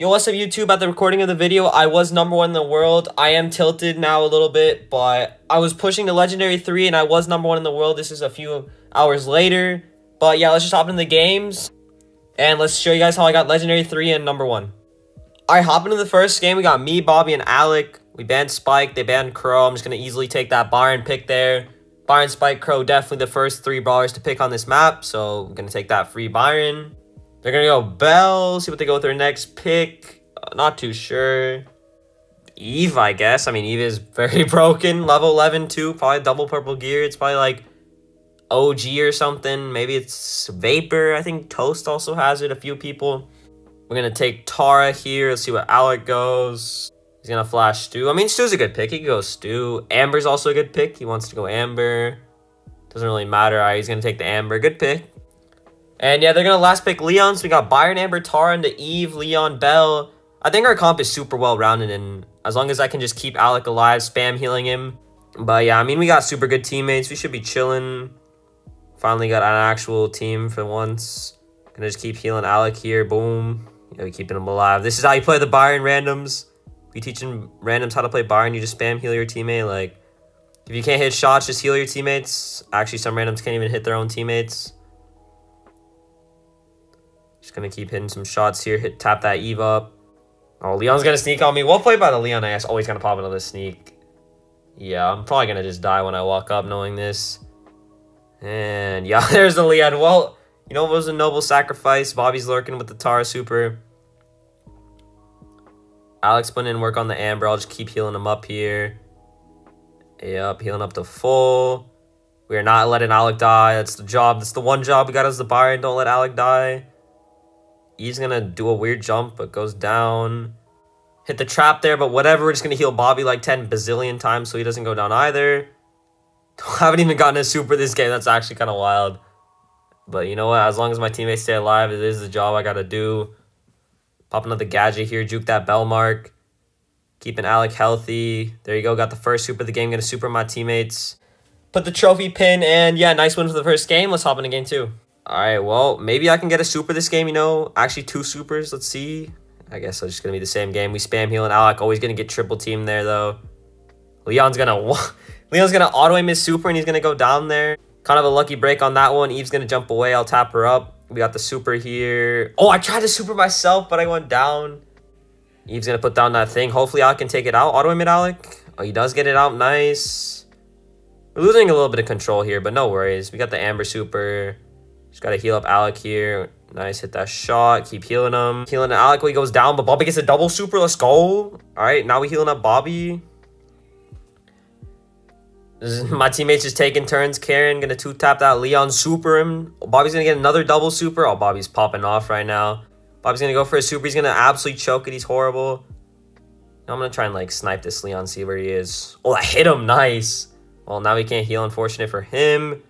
Yo, what's up YouTube? At the recording of the video, I was number one in the world. I am tilted now a little bit, but I was pushing the Legendary 3 and I was number one in the world. This is a few hours later. But yeah, let's just hop into the games. And let's show you guys how I got Legendary 3 and number one. I hop into the first game. We got me, Bobby, and Alec. We banned Spike. They banned Crow. I'm just going to easily take that Byron pick there. Byron, Spike, Crow, definitely the first three brawlers to pick on this map. So I'm going to take that free Byron. They're to go Belle, see what they go with their next pick. Uh, not too sure. Eve, I guess. I mean, Eve is very broken. Level 11, too. Probably double purple gear. It's probably like OG or something. Maybe it's Vapor. I think Toast also has it. A few people. We're going to take Tara here. Let's see what Alec goes. He's going to flash Stu. I mean, Stu's a good pick. He can go Stu. Amber's also a good pick. He wants to go Amber. Doesn't really matter. Right, he's going to take the Amber. Good pick. And yeah, they're going to last pick Leon. So we got Byron, Amber, Tara, into Eve, Leon, Belle. I think our comp is super well rounded. And as long as I can just keep Alec alive, spam healing him. But yeah, I mean, we got super good teammates. We should be chilling. Finally got an actual team for once. Gonna just keep healing Alec here. Boom. Yeah, we keeping him alive. This is how you play the Byron randoms. We teaching randoms how to play Byron. You just spam heal your teammate. Like, if you can't hit shots, just heal your teammates. Actually, some randoms can't even hit their own teammates. Just gonna keep hitting some shots here. Hit tap that Eve up. Oh, Leon's gonna sneak on me. Well played by the Leon ass. Always gonna pop another sneak. Yeah, I'm probably gonna just die when I walk up knowing this. And yeah, there's the Leon. Well, you know it was a noble sacrifice. Bobby's lurking with the Tara super. Alex putting in work on the Amber. I'll just keep healing him up here. Yep, healing up to full. We are not letting Alec die. That's the job. That's the one job we got as the Byron. Don't let Alec die. He's to do a weird jump, but goes down. Hit the trap there, but whatever. We're just to heal Bobby like 10 bazillion times so he doesn't go down either. haven't even gotten a super this game. That's actually kind of wild. But you know what? As long as my teammates stay alive, it is the job I got to do. Pop another gadget here. Juke that Belle mark. Keeping Alec healthy. There you go. Got the first super of the game. To super my teammates. Put the trophy pin. And yeah, nice win for the first game. Let's hop into game two. Alright, well, maybe I can get a super this game, you know. Actually, two supers. Let's see. I guess it's just going to be the same game. We spam heal and Alec. Always going to get triple team there, though. Leon's going to... Leon's going to auto aim his super, and he's going to go down there. Kind of a lucky break on that one. Eve's going to jump away. I'll tap her up. We got the super here. Oh, I tried to super myself, but I went down. Eve's going to put down that thing. Hopefully, Alec can take it out. Auto aim it, Alec. Oh, he does get it out. Nice. We're losing a little bit of control here, but no worries. We got the Amber super. Just got to heal up Alec here. Nice, hit that shot. Keep healing him. Healing Alec when he goes down, but Bobby gets a double super. Let's go. All right, now we healing up Bobby. My teammates just taking turns. Karen gonna two-tap that Leon super him. Bobby's gonna get another double super. Oh, Bobby's popping off right now. Bobby's gonna go for a super. He's gonna absolutely choke it. He's horrible. I'm gonna try and like snipe this Leon, see where he is. Oh, I hit him. Nice. Well, now we can't heal. Unfortunate for him.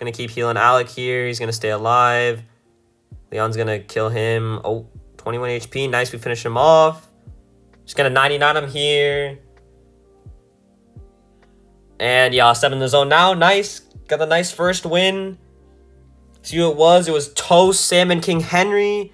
Gonna keep healing Alec here. He's gonna stay alive. Leon's gonna kill him. Oh, 21 HP. Nice, we finish him off. Just gonna 99 him here. And yeah, step in the zone now. Nice. Got the nice first win. See who it was? It was Toast, Sam, and King Henry.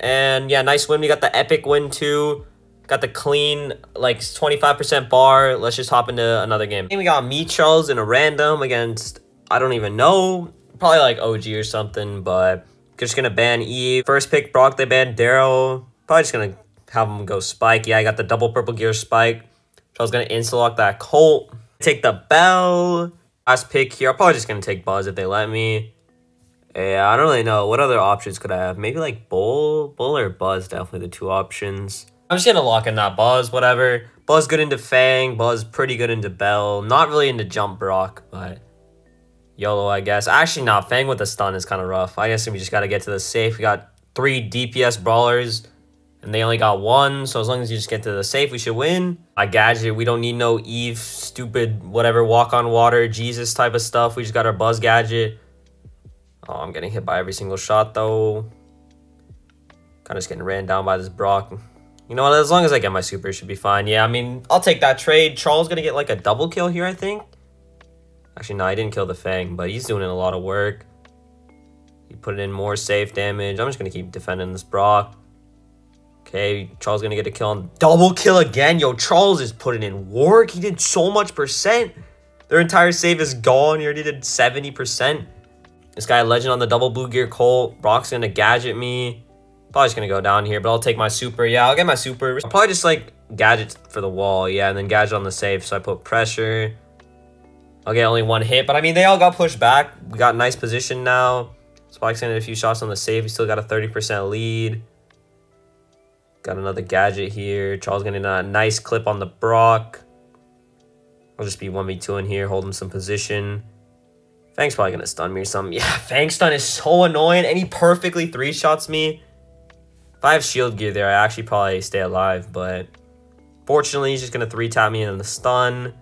And yeah, nice win. We got the epic win too. Got the clean, like 25% bar. Let's just hop into another game. And we got me, Charles, in a random against I don't even know. Probably like OG or something, but just gonna ban Eve. First pick Brock, they banned Darryl. Probably just gonna have him go Spike. Yeah, I got the double purple gear Spike. So I was gonna insta-lock that Colt. Take the Belle. Last pick here. I'm probably just gonna take Buzz if they let me. Yeah, I don't really know. What other options could I have? Maybe like Bull? Bull or Buzz, definitely the two options. I'm just gonna lock in that Buzz, whatever. Buzz good into Fang. Buzz pretty good into Belle. Not really into Jump Brock, but YOLO, I guess. Actually, not. Fang with the stun is kind of rough. I guess we just got to get to the safe. We got three DPS brawlers, and they only got one. So as long as you just get to the safe, we should win. I gadget. We don't need no Eve, stupid, whatever, walk on water, Jesus type of stuff. We just got our Buzz gadget. Oh, I'm getting hit by every single shot, though. Kind of just getting ran down by this Brock. You know what? As long as I get my super, it should be fine. Yeah, I mean, I'll take that trade. Charles going to get like a double kill here, I think. Actually, no, I didn't kill the Fang, but he's doing a lot of work. He put in more safe damage. I'm just going to keep defending this Brock. Okay, Charles gonna get a kill on double kill again. Yo, Charles is putting in work. He did so much percent. Their entire save is gone. He already did 70%. This guy, Legend on the double blue gear Colt. Brock's gonna gadget me. Probably just gonna go down here, but I'll take my super. Yeah, I'll get my super. I'll probably just like gadget for the wall. Yeah, and then gadget on the save. So I put pressure. I'll only one hit, but I mean, they all got pushed back. We got nice position now. Spike's gonna a few shots on the save. We still got a 30% lead. Got another gadget here. Charles getting a nice clip on the Brock. I'll just be 1v2 in here, holding some position. Fang's probably gonna stun me or something. Yeah, Fang stun is so annoying, and he perfectly three shots me. If I have shield gear there, I actually probably stay alive, but fortunately, he's just gonna three tap me in the stun.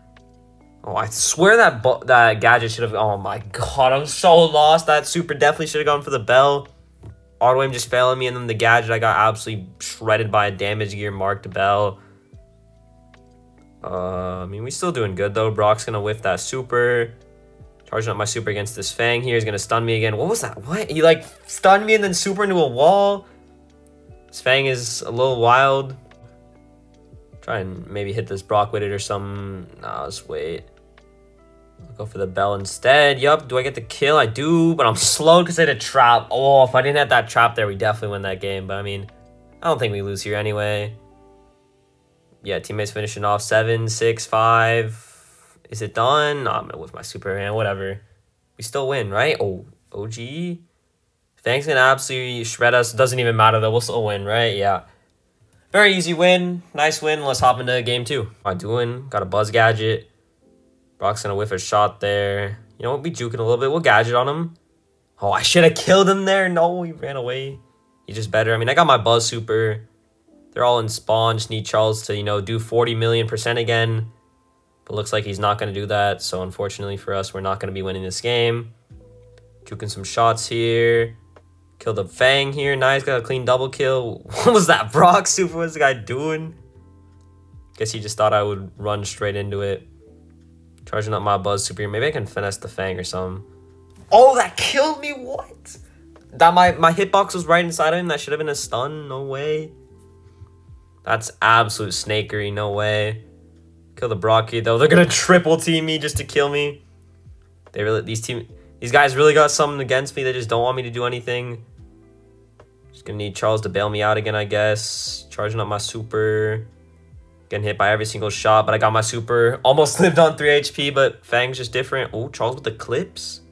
Oh, I swear that that gadget should have. Oh my god, I'm so lost. That super definitely should have gone for the Belle. Auto aim just failing me, and then the gadget I got absolutely shredded by a damage gear marked Belle. Uh, I mean, we're still doing good though. Brock's gonna whiff that super. Charging up my super against this Fang here. He's gonna stun me again. What was that? What? He like stunned me and then super into a wall. This Fang is a little wild. Try and maybe hit this Brock with it or something. Nah, let's wait. I'll go for the Belle instead. Yup, do I get the kill? I do, but I'm slow because I had a trap. Oh, if I didn't have that trap there, we definitely win that game. But I mean, I don't think we lose here anyway. Yeah, teammates finishing off seven, six, five. Is it done? No, I'm gonna whiff my Superman, whatever. We still win, right? Oh, OG? Fang's gonna absolutely shred us. Doesn't even matter though. We'll still win, right? Yeah. Very easy win. Nice win. Let's hop into game two. Am I doing? Got a buzz gadget. Brock's gonna whiff a shot there. You know we'll Be juking a little bit. We'll gadget on him. Oh, I should have killed him there. No, he ran away. He's just better. I mean, I got my buzz super. They're all in spawn. Just need Charles to, you know, do 40 million percent again. But looks like he's not going to do that. So unfortunately for us, we're not going to be winning this game. Juking some shots here. Kill the Fang here. Nice. Got a clean double kill. What was that? Brock super? What's the guy doing? Guess he just thought I would run straight into it. Charging up my Buzz super. Maybe I can finesse the Fang or something. Oh, that killed me. What? That my, my hitbox was right inside of him. That should have been a stun. No way. That's absolute snakery. No way. Kill the Brocky though. They're gonna triple team me just to kill me. They really these team these guys really got something against me. They just don't want me to do anything. Just gonna need Charles to bail me out again, I guess. Charging up my super. Getting hit by every single shot, but I got my super. Almost lived on 3 HP, but Fang's just different. Oh, Charles with the clips.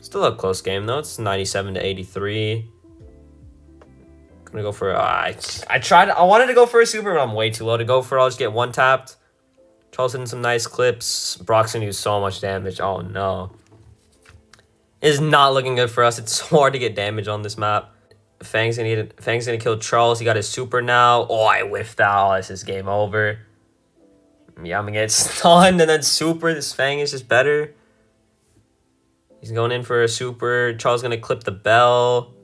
Still a close game, though. It's 97 to 83 gonna go for. Uh, I I tried. I wanted to go for a super, but I'm way too low to go for. It. I'll just get one tapped. Charles hitting some nice clips. Brock's gonna do so much damage. Oh no. It's not looking good for us. It's so hard to get damage on this map. Fang's gonna Fang's gonna kill Charles. He got his super now. Oh, I whiffed out. This is game over. Yeah, I'm gonna get stunned and then super. This Fang is just better. He's going in for a super. Charles gonna clip the Belle.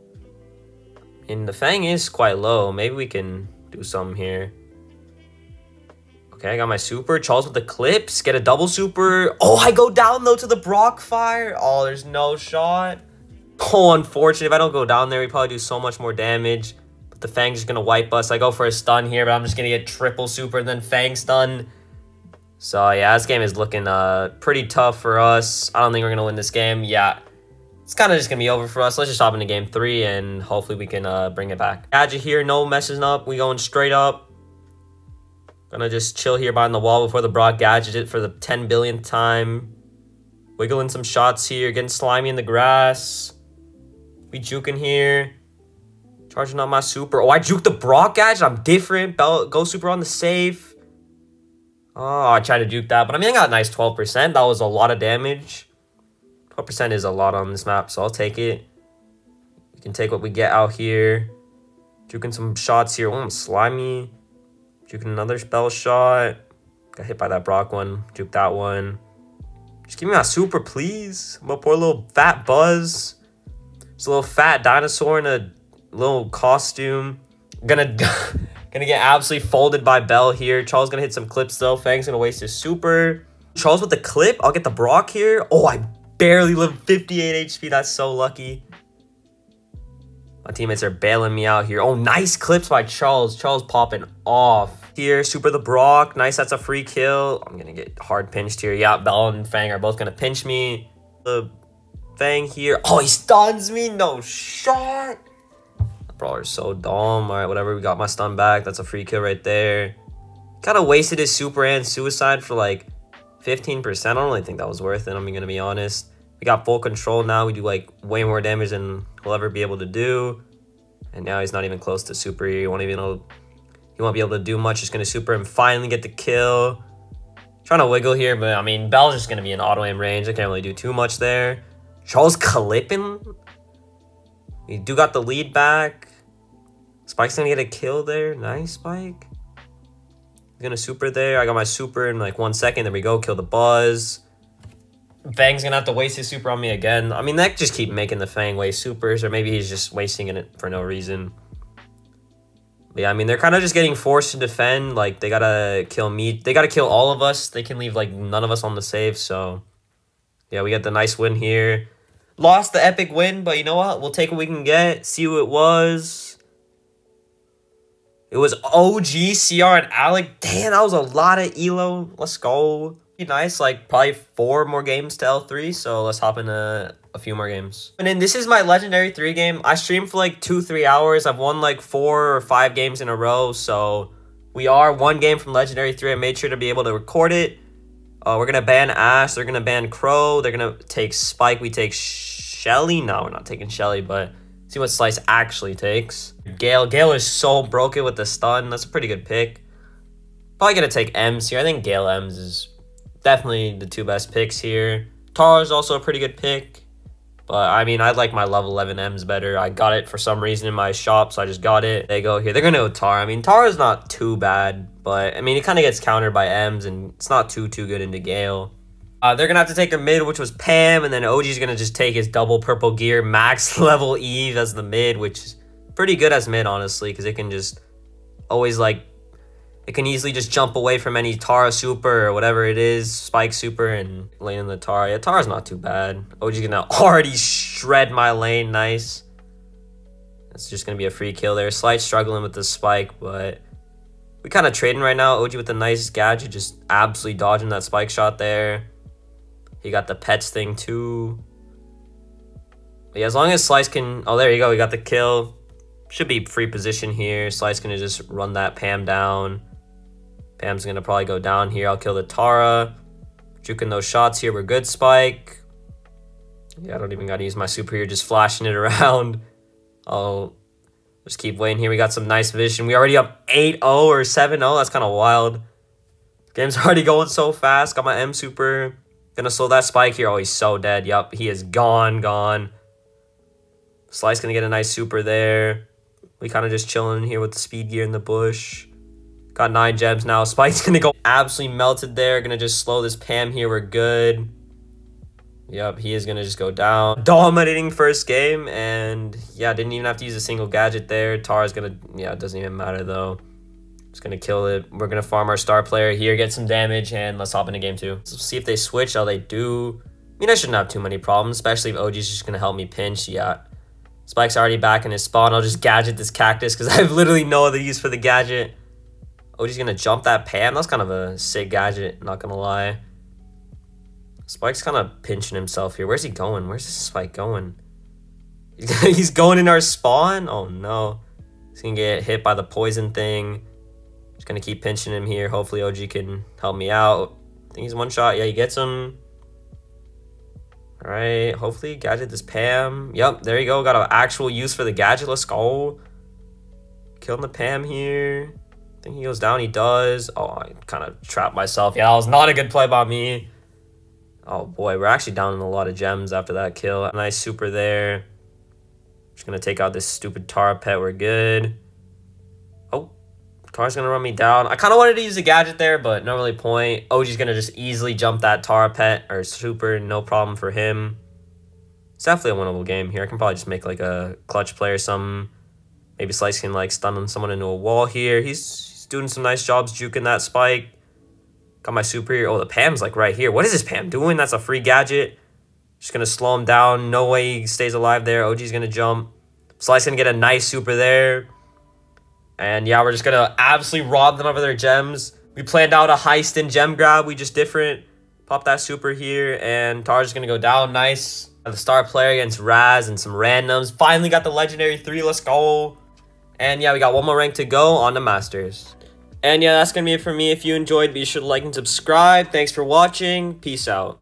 And the Fang is quite low. Maybe we can do something here. Okay, I got my super. Charles with the clips. Get a double super. Oh, I go down, though, to the Brock fire. Oh, there's no shot. Oh, unfortunate. If I don't go down there, we probably do so much more damage. But the Fang's just going to wipe us. I go for a stun here, but I'm just going to get triple super and then Fang stun. So, yeah, this game is looking uh, pretty tough for us. I don't think we're going to win this game. Yeah, it's kind of just going to be over for us. Let's just hop into game three, and hopefully we can uh, bring it back. Gadget here, no messing up. We going straight up. Gonna just chill here behind the wall before the Brock gadget it for the 10 billionth time. Wiggling some shots here, getting slimy in the grass. We juking here. Charging on my super. Oh, I juke the Brock gadget. I'm different. Belle, go super on the safe. Oh, I tried to juke that, but I mean, I got a nice 12%. That was a lot of damage. 12% is a lot on this map, so I'll take it. We can take what we get out here. Juking some shots here. Oh, slimy. Juking another spell shot. Got hit by that Brock one. Juke that one. Just give me that super, please. My poor little fat Buzz. It's a little fat dinosaur in a little costume. Gonna gonna get absolutely folded by Belle here. Charles gonna hit some clips though. Fang's gonna waste his super. Charles with the clip. I'll get the Brock here. Oh, I barely live 58 HP. That's so lucky. My teammates are bailing me out here. Oh, nice clips by Charles. Charles popping off. Here, Super the Brock. Nice, that's a free kill. I'm going to get hard pinched here. Yeah, Belle and Fang are both going to pinch me. The Fang here. Oh, he stuns me. No shot. Brawler's so dumb. All right, whatever. We got my stun back. That's a free kill right there. Kind of wasted his super and suicide for like 15%. I don't really think that was worth it. I'm going to be honest. We got full control now. We do like way more damage than we'll ever be able to do. And now he's not even close to super. He won't even. He won't be able to do much. Just going to super and finally get the kill. Trying to wiggle here, but I mean, Belle's just going to be in auto aim range. I can't really do too much there. Charles clipping. We do got the lead back. Spike's gonna get a kill there. Nice, Spike. He's gonna super there. I got my super in like one second. There we go. Kill the Buzz. Fang's gonna have to waste his super on me again. I mean, that just keep making the Fang waste supers, or maybe he's just wasting it for no reason. But yeah, I mean, they're kind of just getting forced to defend. Like, they gotta kill me. They gotta kill all of us. They can leave, like, none of us on the save, so... Yeah, we got the nice win here. Lost the epic win, but you know what? We'll take what we can get. See who it was. It was OG, CR, and Alec. Damn, that was a lot of elo. Let's go. Be nice, like probably four more games to L3, so let's hop into a few more games. And then this is my Legendary 3 game. I streamed for like two, three hours. I've won like four or five games in a row, so we are one game from Legendary 3. I made sure to be able to record it. Uh, we're going to ban Ash. They're going to ban Crow. They're going to take Spike. We take Shelly. No, we're not taking Shelly, but see what Slice actually takes. Gale. Gale is so broken with the stun. That's a pretty good pick. Probably going to take Emz here. I think Gale Emz is definitely the two best picks here. Tara is also a pretty good pick. But, I mean, I like my level 11 Emz better. I got it for some reason in my shop, so I just got it. They go here. They're going to go Tara. I mean, Tara's not too bad, but, I mean, it kind of gets countered by Emz, and it's not too, too good into Gale. Uh, they're to have to take a mid, which was Pam, and then OG's to just take his double purple gear, max level Eve as the mid, which is pretty good as mid, honestly, because it can just always, like, it can easily just jump away from any Tara super or whatever it is, Spike super, and lane in the Tara. Yeah, Tara's not too bad. OG's gonna already shred my lane, nice. It's just gonna be a free kill there. Slight struggling with the Spike, but we kind of trading right now. OG with the nice gadget, just absolutely dodging that Spike shot there. He got the pets thing too. But yeah, as long as Slice can... Oh, there you go. We got the kill. Should be free position here. Slice gonna just run that Pam down. Pam's going to probably go down here. I'll kill the Tara. Juking those shots here. We're good, Spike. Yeah, I don't even got to use my super here. Just flashing it around. I'll just keep waiting here. We got some nice vision. We already up 8-0 or 7-0. That's kind of wild. Game's already going so fast. Got my M super. Gonna slow that spike here. Oh, he's so dead. Yup, he is gone, gone. Slice gonna get a nice super there. We kind of just chilling here with the speed gear in the bush. Got nine gems now. Spike's gonna go absolutely melted there. Gonna just slow this Pam here. We're good. Yep, he is gonna just go down. Dominating first game, and yeah, didn't even have to use a single gadget there. Tara's gonna, yeah, it doesn't even matter though. Just gonna kill it. We're gonna farm our star player here, get some damage, and let's hop into game two. See if they switch, how they do. I mean, I shouldn't have too many problems, especially if OG's just gonna help me pinch. Yeah. Spike's already back in his spawn. I'll just gadget this cactus because I have literally no other use for the gadget. Oh, OG's gonna jump that Pam. That's kind of a sick gadget, not gonna lie. Spike's kind of pinching himself here. Where's he going? Where's this Spike going? He's going in our spawn? Oh no. He's gonna get hit by the poison thing. Just gonna keep pinching him here. Hopefully OG can help me out. I think he's one shot. Yeah, he gets him. Alright, hopefully gadget this Pam. Yep, there you go. Got an actual use for the gadget. Let's go. Killing the Pam here think he goes down. He does. Oh, I kind of trapped myself. Yeah, that was not a good play by me. Oh, boy. We're actually down in a lot of gems after that kill. Nice super there. Just to take out this stupid Tara pet. We're good. Oh, Tara's to run me down. I kind of wanted to use a gadget there, but no really point. OG's to just easily jump that Tara pet or super. No problem for him. It's definitely a winnable game here. I can probably just make like a clutch play or something. Maybe Slice can like stun someone into a wall here. He's doing some nice jobs juking that spike. Got my super. Oh, the Pam's like right here. What is this Pam doing? That's a free gadget. Just going to slow him down. No way he stays alive there. OG's going to jump. Slice gonna get a nice super there. And yeah, we're just gonna absolutely rob them of their gems. We planned out a heist and gem grab. We just different. Pop that super here, and Tar's gonna go down. Nice. The star player against Raz and some randoms. Finally got the legendary three. Let's go. And yeah, we got one more rank to go on the Masters. And yeah, that's gonna be it for me. If you enjoyed, be sure to like and subscribe. Thanks for watching. Peace out.